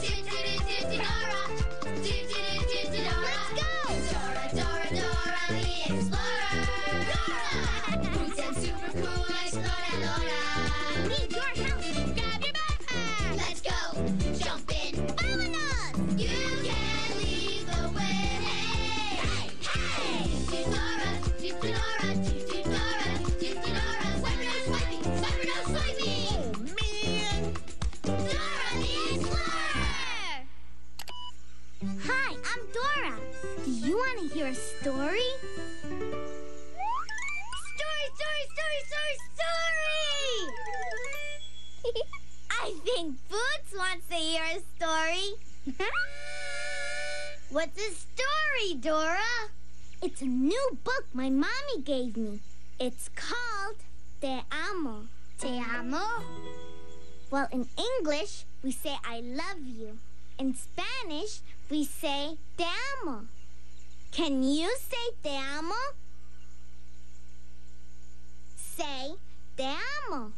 Titty you want to hear a story? Story, story, story, story, story! I think Boots wants to hear a story. What's a story, Dora? It's a new book my mommy gave me. It's called Te Amo. Te Amo? Well, in English, we say I love you. In Spanish, we say te amo. Can you say te amo? Say te amo.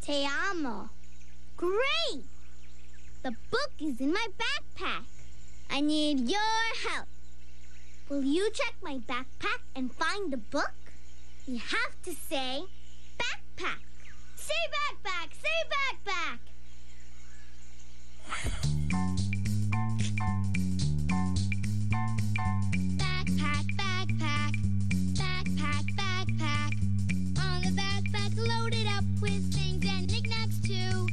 Te amo. Great! The book is in my backpack. I need your help. Will you check my backpack and find the book? You have to say backpack. Say backpack, say backpack. With things and knickknacks too.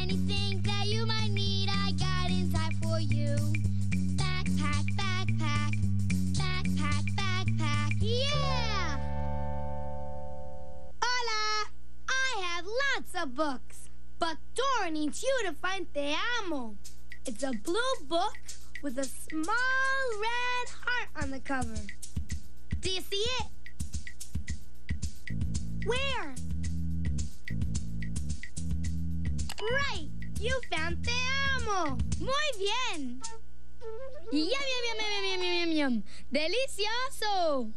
Anything that you might need, I got inside for you. Backpack, backpack, backpack, backpack. Yeah! Hola! I have lots of books, but Dora needs you to find Te Amo. It's a blue book with a small red heart on the cover. Do you see it? Where? Right, you found te amo. Muy bien. Yum, yum, yum, yum, yum, yum, yum. Delicioso.